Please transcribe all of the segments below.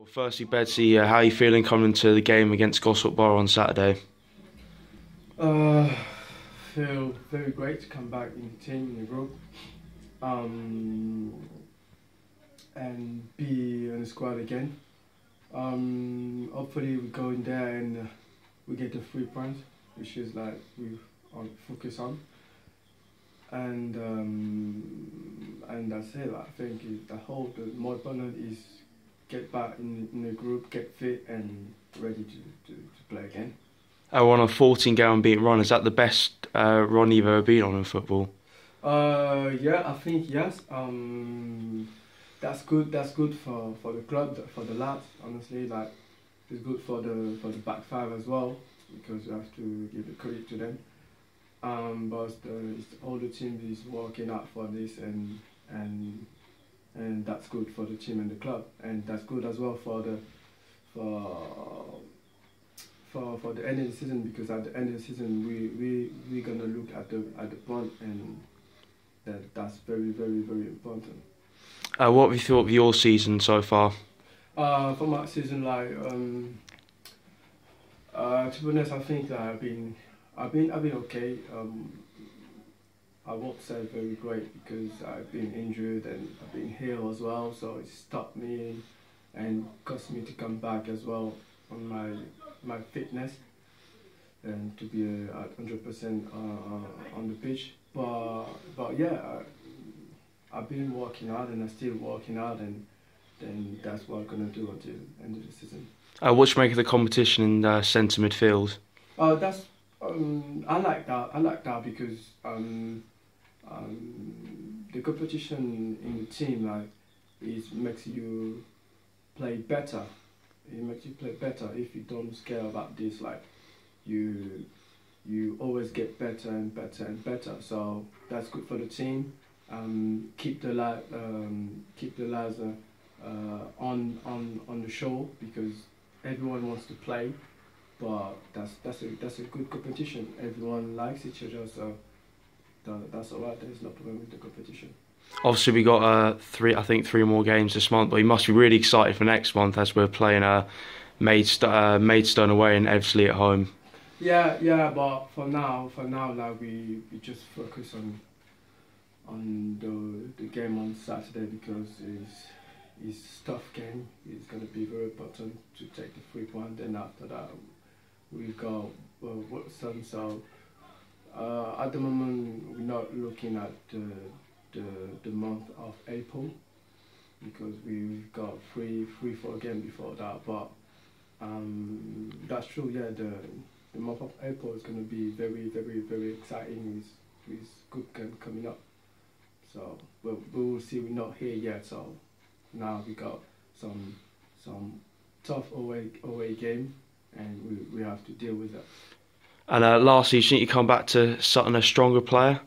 Well, firstly, Betsy, uh, how are you feeling coming into the game against Gosport Borough on Saturday? Uh, feel very great to come back in the team the group, um, and be in the squad again. Um, hopefully we go in there and uh, we get the three points, which is like we on focus on. And um, and that's it. I think the whole the more important is get back in, in the group, get fit, and ready to, to, to play again. I we're a 14 game unbeaten run. Is that the best uh, run you've ever been on in football? Uh, yeah, I think yes. Um, that's good. That's good for, for the club, for the lads. Honestly, like it's good for the for the back five as well because you have to give the credit to them. Um, but the, it's, all the team is working out for this, and and that's good for the team and the club, and that's good as well for the for for for the end of the season because at the end of the season we we we're gonna look at the at the point and that that's very very very important. Uh, what have you thought of your season so far? Uh, for my season, like um, uh, to be honest, I think that I've been I've been I've been okay. Um, I won't say very great because I've been injured and I've been ill as well, so it stopped me and caused me to come back as well on my my fitness and to be uh, at hundred percent uh, on the pitch. But but yeah, I, I've been working hard and I'm still working hard, and then that's what I'm gonna do until the end of the season. Uh, what you make of the competition in uh, centre midfield? Uh, that's um, I like that. I like that because um, the competition in the team like it makes you play better. It makes you play better if you don't care about this. Like you you always get better and better and better. So that's good for the team. Um, keep the la- um, keep the lads uh, uh, on on on the show because everyone wants to play. But that's that's a that's a good competition. Everyone likes each other, so that, that's alright. There's no problem with the competition. Obviously, we got uh, three, I think, three more games this month. But you must be really excited for next month as we're playing uh, Maidstone, uh, Maidstone away and Ebbsfleet at home. Yeah, yeah, but for now, for now, like we, we just focus on on the the game on Saturday because it's it's tough game. It's gonna be very important to take the three point. Then after that, we've got uh, Watson. So uh, at the moment, we're not looking at the the the month of April because we've got three three four games before that. But um, that's true. Yeah, the the month of April is going to be very, very, very exciting with, with good game coming up. So we will see. We're not here yet. So now we got some some tough away away game, and we, we have to deal with that. And uh, lastly, you think you come back to Sutton a stronger player?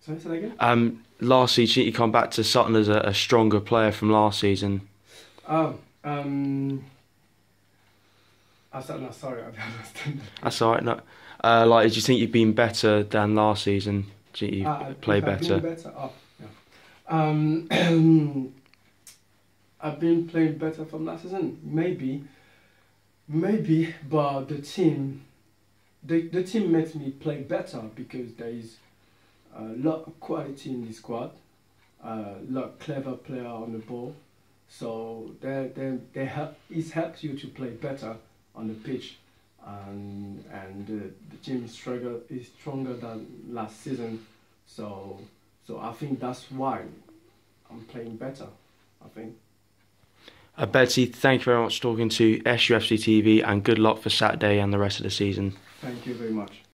Sorry, say that again. Um, lastly, you think you come back to Sutton as a, a stronger player from last season? Oh, um, I said no. Sorry, I don't understand. That's all right. No, uh, like, do you think you've been better than last season? Do you you play I've been better? better? Oh, yeah. Um, I've been playing better from last season. Maybe, maybe, but the team, the the team makes me play better because there is a lot of quality in the squad, a lot of clever player on the ball, so they they they help. It helps you to play better on the pitch, and and the, the team is stronger is stronger than last season. So so I think that's why I'm playing better. I think. Uh, Betsy, thank you very much for talking to SUFC TV and good luck for Saturday and the rest of the season. Thank you very much.